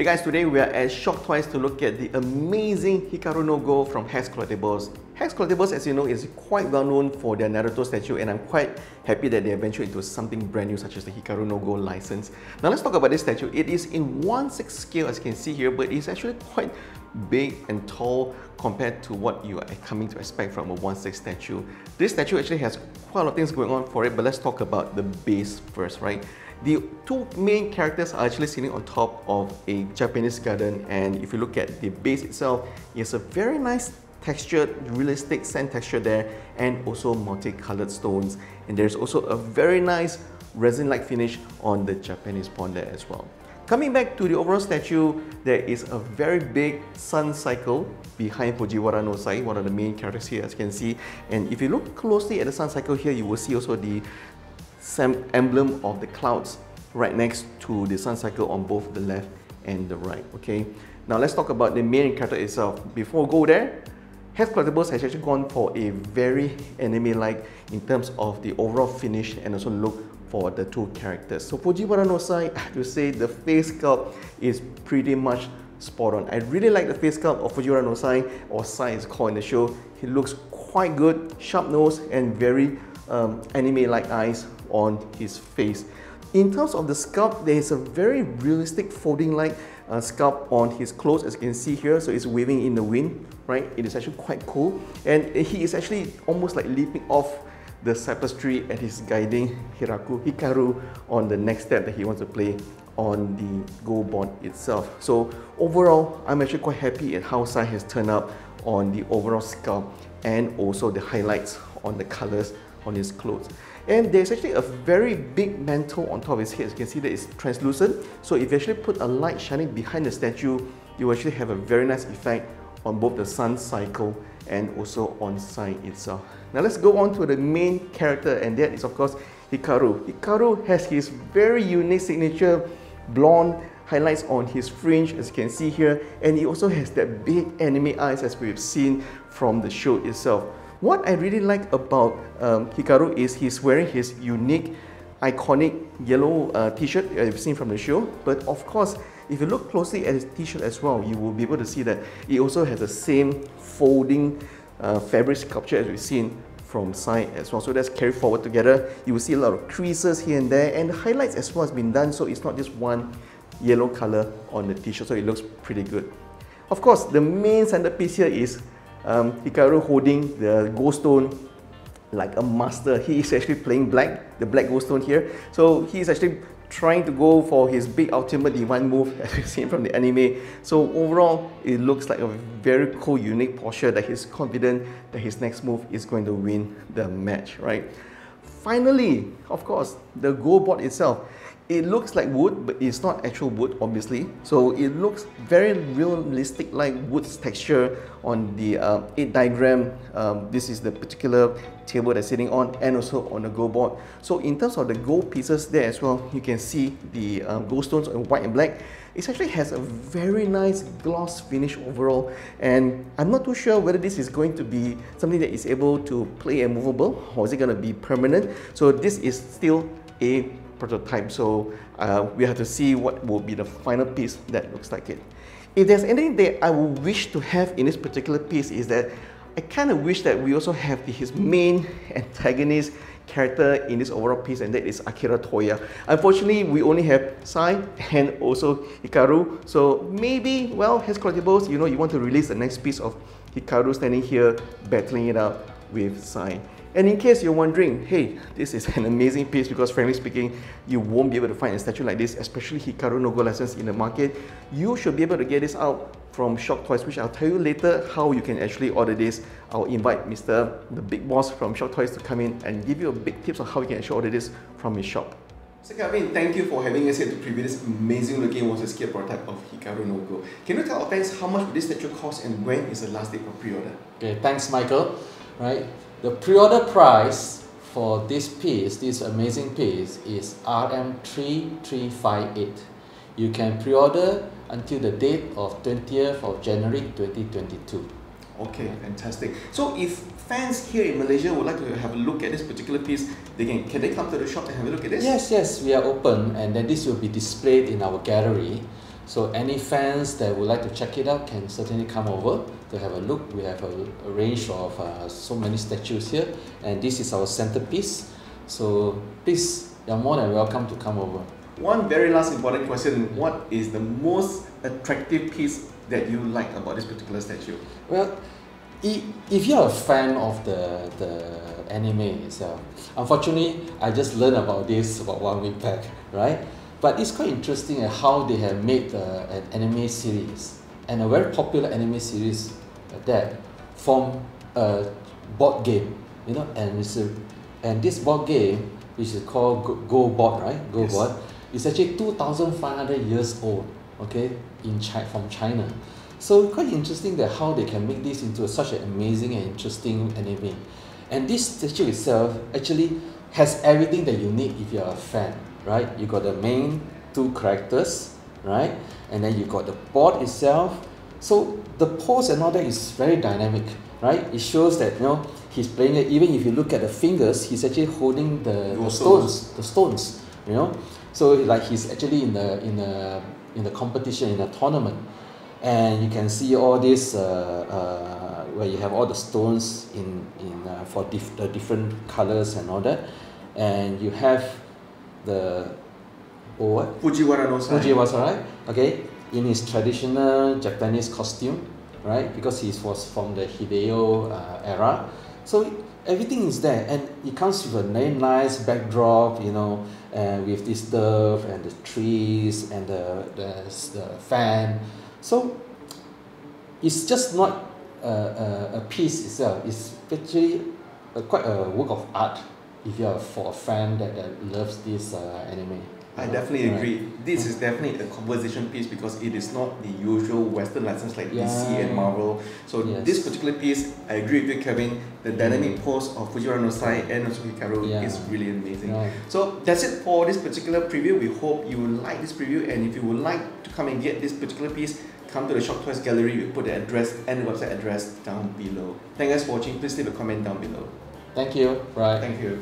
Hey guys, today we are at Shiok Toys to look at the amazing Hikaru no Go from Hex Collectibles. Hex Collectibles, as you know, is quite well known for their Naruto statue and I'm quite happy that they ventured into something brand new such as the Hikaru no Go license. Now let's talk about this statue. It is in 1-6 scale as you can see here, but it's actually quite big and tall compared to what you are coming to expect from a 1-6 statue. This statue actually has quite a lot of things going on for it, but let's talk about the base first, right? The two main characters are actually sitting on top of a Japanese garden and if you look at the base itself, it's a very nice textured, realistic sand texture there and also multicolored stones. And there's also a very nice resin-like finish on the Japanese pond there as well. Coming back to the overall statue, there is a very big sun cycle behind Fujiwara no Sai, one of the main characters here as you can see. And if you look closely at the sun cycle here, you will see also the emblem of the clouds right next to the sun cycle on both the left and the right, okay? Now let's talk about the main character itself. Before we go there, Hex Collectibles has actually gone for a very anime-like in terms of the overall finish and also look for the two characters. So Fujiwara no Sai, I have to say the face sculpt is pretty much spot on. I really like the face sculpt of Fujiwara no Sai, or Sai is called in the show. He looks quite good, sharp nose and very um, anime-like eyes on his face. In terms of the scalp, there is a very realistic folding-like uh, sculpt on his clothes as you can see here. So it's waving in the wind, right? It is actually quite cool. And he is actually almost like leaping off the cypress tree and he's guiding Hiraku Hikaru on the next step that he wants to play on the Go board itself. So overall, I'm actually quite happy at how Sai has turned out on the overall scalp and also the highlights on the colors on his clothes. And there's actually a very big mantle on top of his head. As you can see that it's translucent. So if you actually put a light shining behind the statue, you actually have a very nice effect on both the sun cycle and also on Sai itself. Now let's go on to the main character and that is of course Hikaru. Hikaru has his very unique signature blonde highlights on his fringe as you can see here and he also has that big anime eyes as we've seen from the show itself. What I really like about um, Hikaru is he's wearing his unique, iconic yellow uh, t-shirt you've seen from the show. But of course, if you look closely at his t-shirt as well, you will be able to see that it also has the same folding uh, fabric sculpture as we've seen from side as well. So that's carried forward together. You will see a lot of creases here and there and the highlights as well has been done so it's not just one yellow color on the t-shirt so it looks pretty good. Of course, the main centerpiece here is um, Hikaru holding the go stone like a master. He is actually playing black, the black go stone here. So he is actually trying to go for his big ultimate divine move as we've seen from the anime. So overall, it looks like a very cool, unique posture that he's confident that his next move is going to win the match, right? Finally, of course, the go board itself. It looks like wood, but it's not actual wood, obviously. So it looks very realistic like wood's texture on the uh, 8 diagram. Um, this is the particular table that's sitting on and also on the go board. So in terms of the go pieces there as well, you can see the um, go stones in white and black. It actually has a very nice gloss finish overall and I'm not too sure whether this is going to be something that is able to play and movable or is it going to be permanent. So this is still a prototype. So uh, we have to see what will be the final piece that looks like it. If there's anything that I would wish to have in this particular piece is that I kind of wish that we also have his main antagonist character in this overall piece and that is Akira Toya. Unfortunately, we only have Sai and also Hikaru. So maybe, well, Hex Collectibles, you know, you want to release the next piece of Hikaru standing here battling it out with sign. And in case you're wondering, hey, this is an amazing piece because frankly speaking, you won't be able to find a statue like this, especially Hikaru no Go license in the market. You should be able to get this out from Shiok Toys, which I'll tell you later how you can actually order this. I'll invite Mr. the big boss from Shiok Toys to come in and give you a big tips on how you can actually order this from his shop. So Kevin, thank you for having us here to preview this amazing looking water scale prototype of Hikaru no Go. Can you tell our fans how much this statue cost and when is the last date for pre-order? Okay, thanks Michael. Right, the pre-order price for this piece, this amazing piece, is RM3358. You can pre-order until the date of 20th of January 2022. Okay, fantastic. So if fans here in Malaysia would like to have a look at this particular piece, they can can they come to the shop and have a look at this? Yes, yes, we are open and then this will be displayed in our gallery. So any fans that would like to check it out can certainly come over to have a look. We have a, a range of uh, so many statues here, and this is our centerpiece. So please, you're more than welcome to come over. One very last important question: What is the most attractive piece that you like about this particular statue? Well, if you're a fan of the the anime itself, unfortunately, I just learned about this about one week back, right? But it's quite interesting at how they have made uh, an anime series and a very popular anime series that from a board game, you know, and it's a, and this board game which is called Go, Go Board, right? Go yes. Board, is actually two thousand five hundred years old, okay, in China from China. So quite interesting that how they can make this into such an amazing and interesting anime. And this statue itself actually has everything that you need if you're a fan right? You got the main two characters, right? And then you got the board itself. So the pose and all that is very dynamic, right? It shows that you know he's playing it. Even if you look at the fingers, he's actually holding the, the stones, the stones, you know. So like he's actually in the in the in the competition in a tournament, and you can see all this uh, uh, where you have all the stones in in uh, for the different colors and all that, and you have the oh what? Fujiwara no Sai. Fujiwara, right? Okay, in his traditional Japanese costume, right? Because he was from the Heian uh, era, so everything is there, and it comes with a very nice backdrop, you know, and with this dove and the trees and the the, the fan. So it's just not a, a, a piece itself. It's actually a, quite a work of art if you're for a fan that, that loves this uh, anime. I definitely right. agree. This is definitely a conversation piece because it is not the usual Western license like yeah. DC and Marvel. So yes. this particular piece, I agree with you, Kevin. The dynamic mm. pose of Fujiwara no Sai and also Hikaru yeah. is really amazing. Right. So that's it for this particular preview. We hope you will like this preview, and if you would like to come and get this particular piece, come to the Shiok Toys Gallery. We put the address and the website address down below. Thank you guys for watching. Please leave a comment down below. Thank you. Right. Thank you.